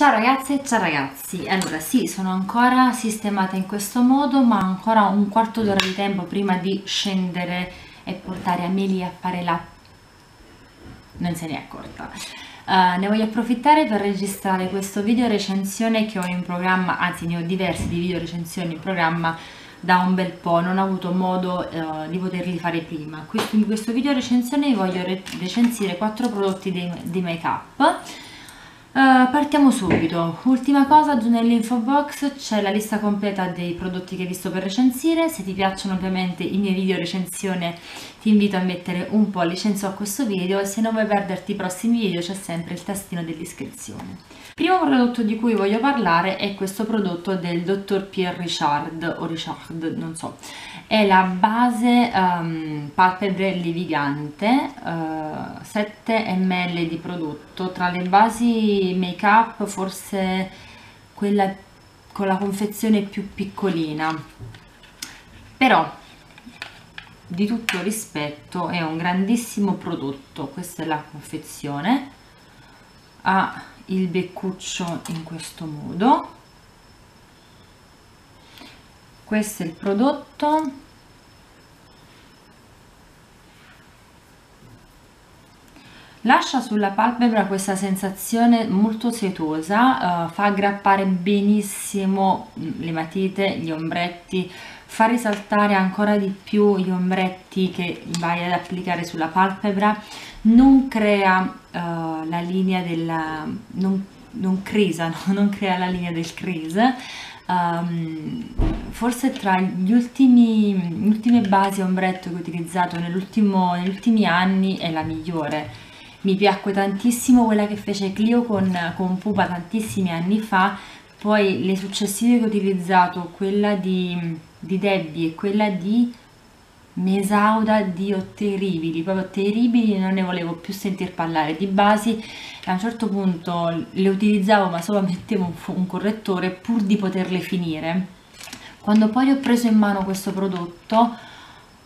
Ciao ragazze e ciao ragazzi, allora sì, sono ancora sistemata in questo modo ma ancora un quarto d'ora di tempo prima di scendere e portare Amelia a fare la... non se ne è accorta. Uh, ne voglio approfittare per registrare questo video recensione che ho in programma, anzi ne ho diversi di video recensioni in programma da un bel po', non ho avuto modo uh, di poterli fare prima. Questo, in questo video recensione voglio re recensire quattro prodotti di make up Uh, partiamo subito, ultima cosa giù nell'info box c'è la lista completa dei prodotti che hai visto per recensire, se ti piacciono ovviamente i miei video recensione ti invito a mettere un pollice in su a questo video e se non vuoi perderti i prossimi video c'è sempre il tastino dell'iscrizione. Primo prodotto di cui voglio parlare è questo prodotto del Dr. Pierre Richard o Richard, non so, è la base um, palpebre levigante, uh, 7 ml di prodotto, tra le basi make up forse quella con la confezione più piccolina, però di tutto rispetto è un grandissimo prodotto, questa è la confezione, ha il beccuccio in questo modo questo è il prodotto lascia sulla palpebra questa sensazione molto setosa uh, fa aggrappare benissimo le matite gli ombretti fa risaltare ancora di più gli ombretti che vai ad applicare sulla palpebra non crea uh, la linea della non, non crisa no? non crea la linea del crease um, forse tra gli ultimi le ultime basi ombretto che ho utilizzato negli ultimi anni è la migliore. Mi piacque tantissimo quella che fece Clio con, con Pupa tantissimi anni fa. Poi le successive che ho utilizzato quella di, di Debbie e quella di Mesauda Dio terribili, proprio terribili, non ne volevo più sentir parlare. Di basi a un certo punto le utilizzavo ma solo mettevo un, un correttore pur di poterle finire. Quando poi ho preso in mano questo prodotto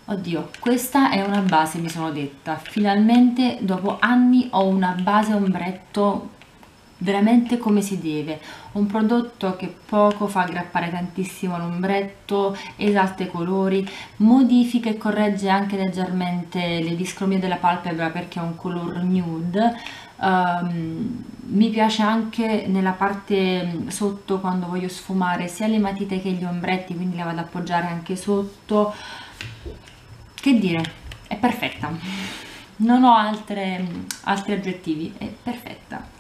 oddio questa è una base mi sono detta. Finalmente dopo anni ho una base ombretto veramente come si deve. Un prodotto che poco fa aggrappare tantissimo l'ombretto esalta i colori modifica e corregge anche leggermente le discromie della palpebra perché è un color nude. Um, mi piace anche nella parte sotto quando voglio sfumare sia le matite che gli ombretti quindi la vado ad appoggiare anche sotto. Che dire è perfetta. Non ho altre, altri aggettivi è perfetta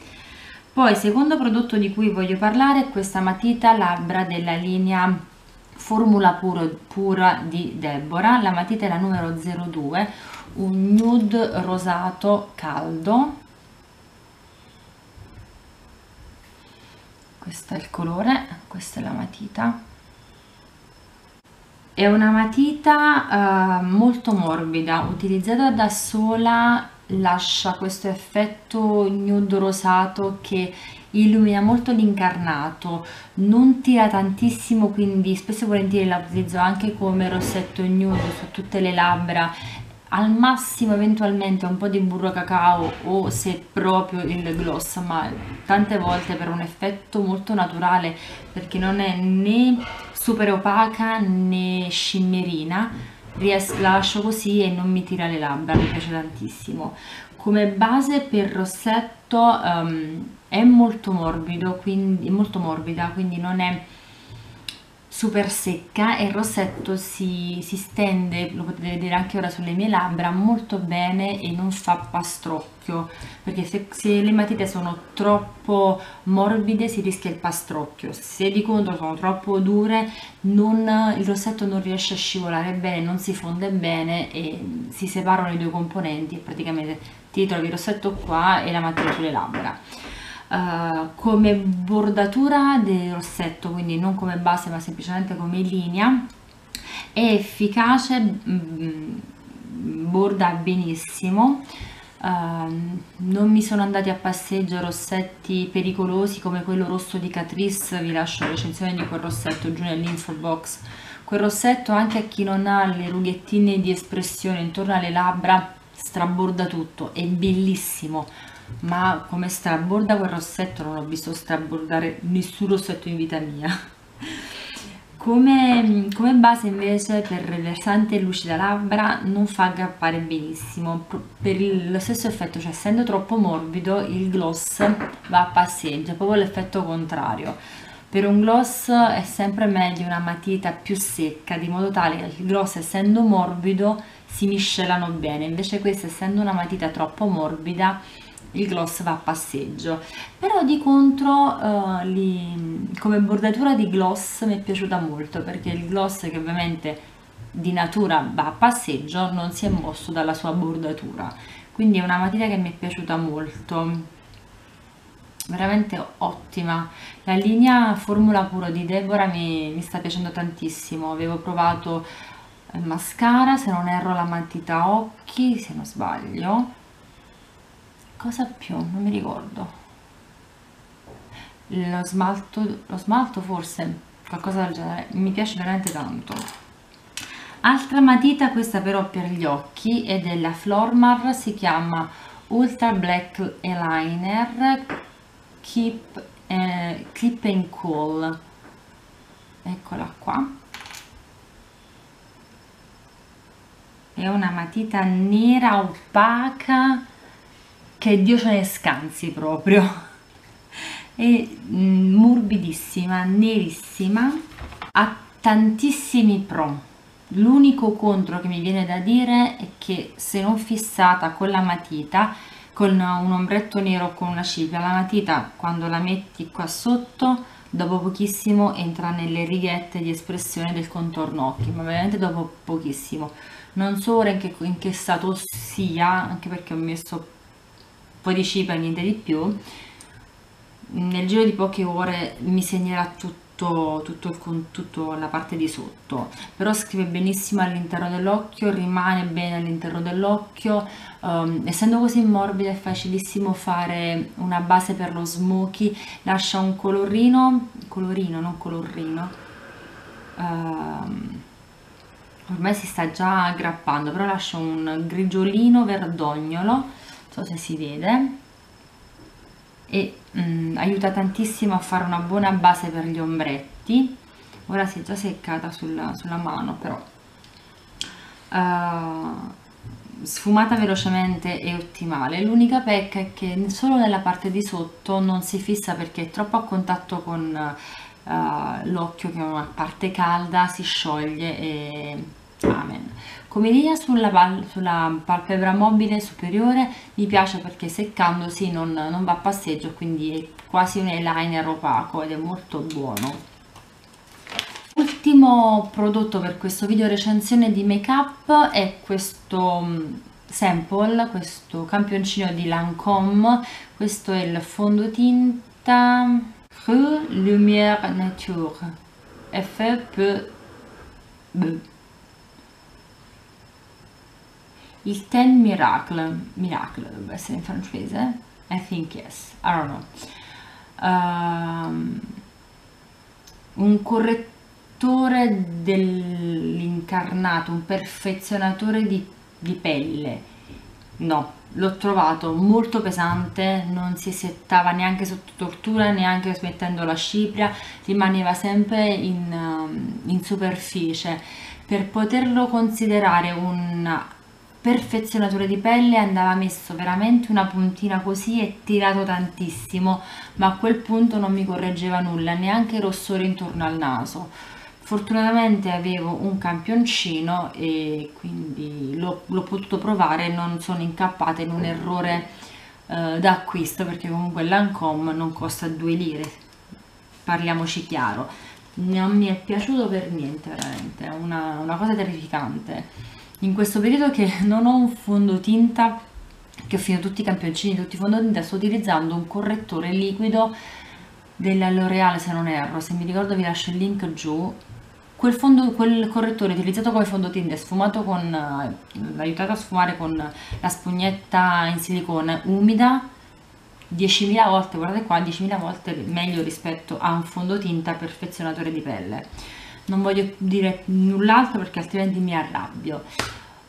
poi secondo prodotto di cui voglio parlare è questa matita labbra della linea formula puro, pura di Deborah. La matita è la numero 02 un nude rosato caldo. Questo è il colore questa è la matita. È una matita uh, molto morbida utilizzata da sola lascia questo effetto nude rosato che illumina molto l'incarnato non tira tantissimo quindi spesso e volentieri la utilizzo anche come rossetto nude su tutte le labbra. Al massimo eventualmente un po' di burro cacao o se proprio il gloss ma tante volte per un effetto molto naturale perché non è né super opaca né scimmerina Ries la lascio così e non mi tira le labbra, mi piace tantissimo. Come base per rossetto um, è molto morbido, quindi, molto morbida, quindi non è super secca e il rossetto si, si, stende, lo potete vedere anche ora sulle mie labbra, molto bene e non fa pastrocchio, perché se, se le matite sono troppo morbide si rischia il pastrocchio, se di contro sono troppo dure non, il rossetto non riesce a scivolare bene, non si fonde bene e si separano i due componenti e praticamente ti trovi il rossetto qua e la matita sulle labbra. Uh, come bordatura del rossetto, quindi non come base ma semplicemente come linea, è efficace, mm, borda benissimo, uh, non mi sono andati a passeggio rossetti pericolosi come quello rosso di Catrice, vi lascio la recensione di quel rossetto giù nell'info box, quel rossetto anche a chi non ha le rughettine di espressione intorno alle labbra straborda tutto, è bellissimo, ma come straborda quel rossetto non ho visto strabordare nessun rossetto in vita mia. Come, come, base invece per il versante lucida labbra non fa aggrappare benissimo. Per lo stesso effetto cioè essendo troppo morbido il gloss va a passeggio proprio l'effetto contrario. Per un gloss è sempre meglio una matita più secca di modo tale che il gloss essendo morbido si miscelano bene. Invece questa essendo una matita troppo morbida il gloss va a passeggio. Però di contro uh, li, come bordatura di gloss mi è piaciuta molto perché il gloss che ovviamente di natura va a passeggio non si è mosso dalla sua bordatura. Quindi è una matita che mi è piaciuta molto. Veramente ottima. La linea formula puro di Deborah mi, mi sta piacendo tantissimo. Avevo provato il mascara se non erro la matita occhi se non sbaglio cosa più? Non mi ricordo. Lo smalto lo smalto forse qualcosa del genere. Mi piace veramente tanto. Altra matita questa però per gli occhi è della Flormar si chiama Ultra Black Eyeliner Keep, eh, Clip and Cool eccola qua. È una matita nera opaca che Dio ce ne scansi proprio. È mm, morbidissima, nerissima ha tantissimi pro. L'unico contro che mi viene da dire è che se non fissata con la matita con un ombretto nero con una cipria la matita quando la metti qua sotto dopo pochissimo entra nelle righette di espressione del contorno occhi ma veramente dopo pochissimo. Non so ora in che, in che stato sia anche perché ho messo po' di e niente di più. Nel giro di poche ore mi segnerà tutto, tutto, la parte di sotto. Però scrive benissimo all'interno dell'occhio rimane bene all'interno dell'occhio. Um, essendo così morbida è facilissimo fare una base per lo smoky. Lascia un colorino colorino non colorino um, ormai si sta già aggrappando però lascia un grigiolino verdognolo so se si vede. E mm, aiuta tantissimo a fare una buona base per gli ombretti. Ora si è già seccata sulla, sulla mano però. Uh, sfumata velocemente e ottimale. L'unica pecca è che solo nella parte di sotto non si fissa perché è troppo a contatto con uh, l'occhio che è una parte calda si scioglie e amen come linea sulla, pal sulla palpebra mobile superiore mi piace perché seccandosi non, non va a passeggio quindi è quasi un eyeliner opaco ed è molto buono. Ultimo prodotto per questo video recensione di make up è questo mm, sample questo campioncino di Lancome questo è il fondotinta Rue Lumière Nature. FP il Ten Miracle, Miracle dovrebbe essere in francese, I think yes, I don't know. Um, un correttore dell'incarnato, un perfezionatore di, di pelle. No, l'ho trovato molto pesante, non si settava neanche sotto tortura, neanche smettendo la cipria, rimaneva sempre in, um, in superficie. Per poterlo considerare un perfezionatore di pelle andava messo veramente una puntina così e tirato tantissimo ma a quel punto non mi correggeva nulla neanche rossore intorno al naso. Fortunatamente avevo un campioncino e quindi l'ho potuto provare non sono incappata in un errore eh, d'acquisto perché comunque l'Ancom non costa 2 lire parliamoci chiaro. Non mi è piaciuto per niente veramente è una, una cosa terrificante in questo periodo che non ho un fondotinta che ho finito tutti i campioncini tutti i fondotinta sto utilizzando un correttore liquido della L'Oreal se non erro. Se mi ricordo vi lascio il link giù. Quel, fondo, quel correttore utilizzato come fondotinta sfumato con l'ha aiutato a sfumare con la spugnetta in silicone umida. 10.000 volte guardate qua 10.000 volte meglio rispetto a un fondotinta perfezionatore di pelle. Non voglio dire null'altro perché altrimenti mi arrabbio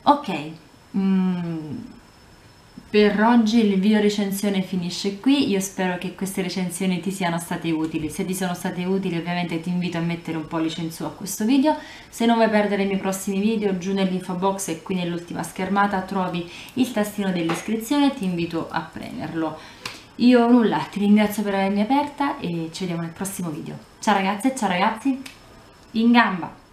ok mm, per oggi il video recensione finisce qui, io spero che queste recensioni ti siano state utili, se ti sono state utili ovviamente ti invito a mettere un pollice in su a questo video, se non vuoi perdere i miei prossimi video giù nell'info box e qui nell'ultima schermata trovi il tastino dell'iscrizione ti invito a premerlo. Io nulla, ti ringrazio per avermi aperta e ci vediamo nel prossimo video. Ciao ragazze, ciao ragazzi, in gamba!